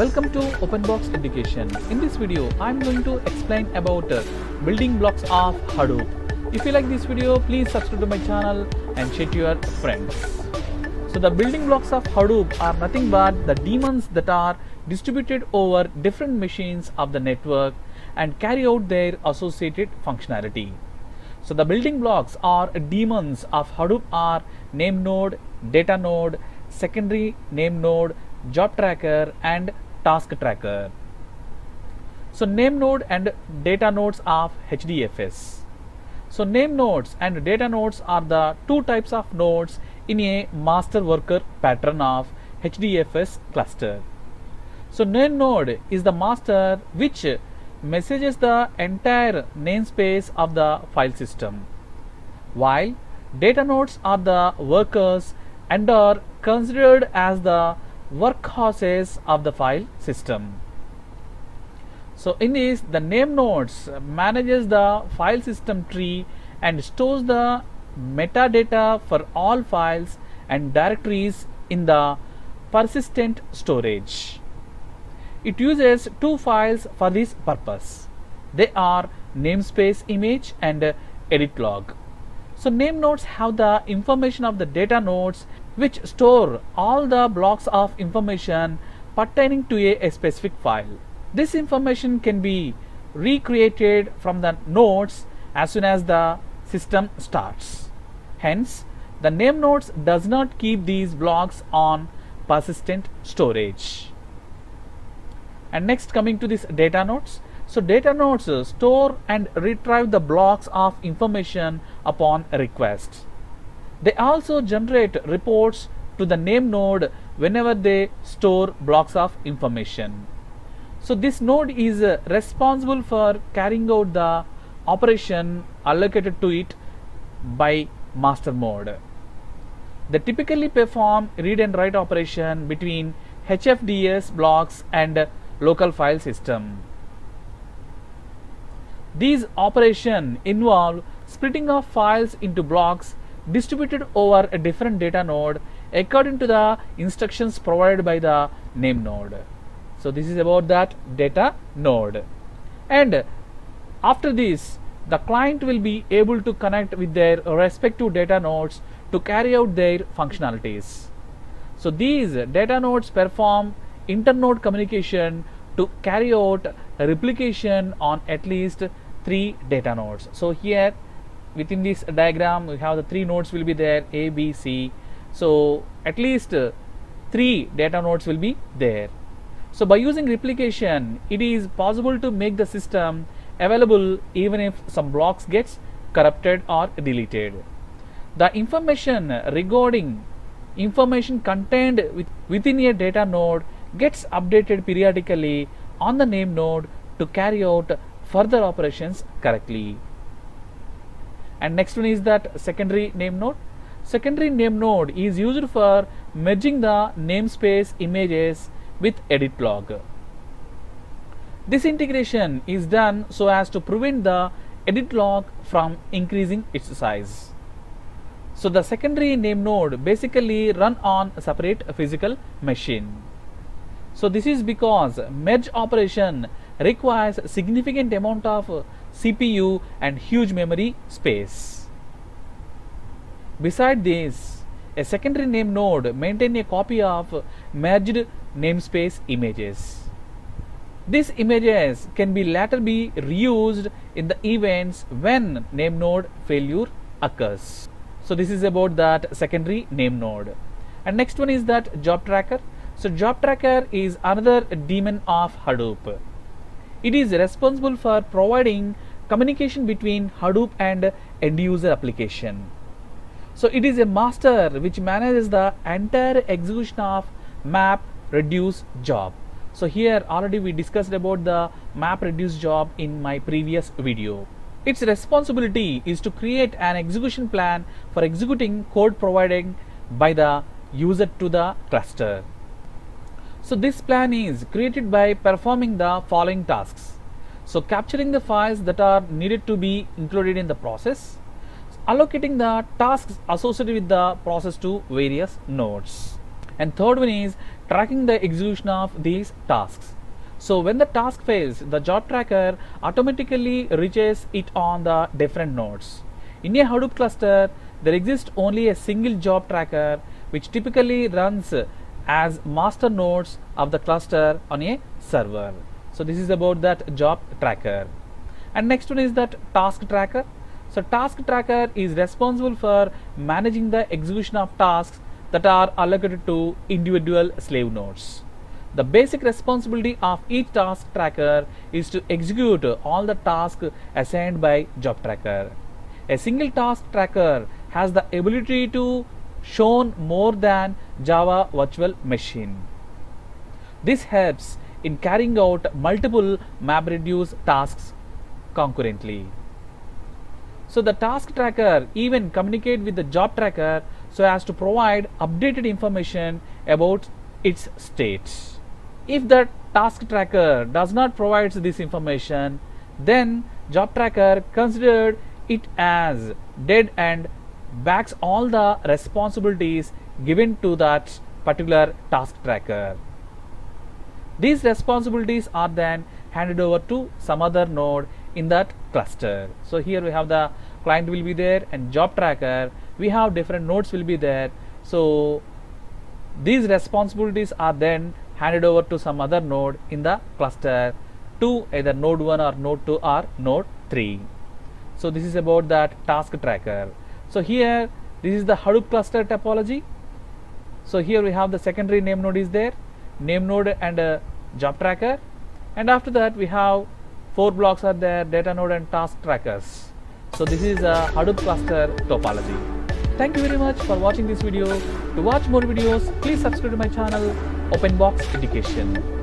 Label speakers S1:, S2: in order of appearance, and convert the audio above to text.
S1: Welcome to OpenBox Education. In this video, I am going to explain about uh, building blocks of Hadoop. If you like this video, please subscribe to my channel and share to your friends. So the building blocks of Hadoop are nothing but the daemons that are distributed over different machines of the network and carry out their associated functionality. So the building blocks or daemons of Hadoop are name node, data node, secondary name node, job tracker and task tracker. So name node and data nodes of HDFS. So name nodes and data nodes are the two types of nodes in a master worker pattern of HDFS cluster. So name node is the master which messages the entire namespace of the file system, while data nodes are the workers and are considered as the workhorses of the file system. So in this the name nodes manages the file system tree and stores the metadata for all files and directories in the persistent storage. It uses two files for this purpose. They are namespace image and edit log. So name nodes have the information of the data nodes which store all the blocks of information pertaining to a, a specific file. This information can be recreated from the nodes as soon as the system starts. Hence, the name nodes does not keep these blocks on persistent storage. And next coming to this data nodes. So data nodes store and retrieve the blocks of information upon request. They also generate reports to the name node whenever they store blocks of information. So this node is uh, responsible for carrying out the operation allocated to it by master mode. They typically perform read and write operation between HFDS blocks and local file system. These operations involve splitting of files into blocks distributed over a different data node according to the instructions provided by the name node. So this is about that data node. And after this, the client will be able to connect with their respective data nodes to carry out their functionalities. So these data nodes perform internode communication to carry out replication on at least three data nodes. So here within this diagram we have the three nodes will be there A, B, C. So at least uh, three data nodes will be there. So by using replication it is possible to make the system available even if some blocks gets corrupted or deleted. The information regarding information contained with, within a data node gets updated periodically on the name node to carry out further operations correctly. And next one is that secondary name node. Secondary name node is used for merging the namespace images with edit log. This integration is done so as to prevent the edit log from increasing its size. So the secondary name node basically run on a separate physical machine. So this is because merge operation requires significant amount of CPU and huge memory space. Beside this, a secondary name node maintain a copy of merged namespace images. These images can be later be reused in the events when name node failure occurs. So this is about that secondary name node. And next one is that job tracker. So job tracker is another daemon of Hadoop. It is responsible for providing communication between Hadoop and end user application. So it is a master which manages the entire execution of map reduce job. So here already we discussed about the map reduce job in my previous video. Its responsibility is to create an execution plan for executing code provided by the user to the cluster. So this plan is created by performing the following tasks. So capturing the files that are needed to be included in the process, allocating the tasks associated with the process to various nodes. And third one is tracking the execution of these tasks. So when the task fails, the job tracker automatically reaches it on the different nodes. In a Hadoop cluster, there exists only a single job tracker which typically runs as master nodes of the cluster on a server. So this is about that job tracker. And next one is that task tracker. So task tracker is responsible for managing the execution of tasks that are allocated to individual slave nodes. The basic responsibility of each task tracker is to execute all the tasks assigned by job tracker. A single task tracker has the ability to shown more than Java virtual machine. This helps in carrying out multiple MapReduce tasks concurrently. So the task tracker even communicate with the job tracker so as to provide updated information about its state. If the task tracker does not provide this information, then job tracker considered it as dead and backs all the responsibilities given to that particular task tracker. These responsibilities are then handed over to some other node in that cluster. So here we have the client will be there and job tracker. We have different nodes will be there. So these responsibilities are then handed over to some other node in the cluster to either node 1 or node 2 or node 3. So this is about that task tracker. So here this is the Hadoop cluster topology. So here we have the secondary name node is there, name node and a job tracker and after that we have four blocks are there data node and task trackers. So this is a Hadoop cluster topology. Thank you very much for watching this video. To watch more videos, please subscribe to my channel open box Education.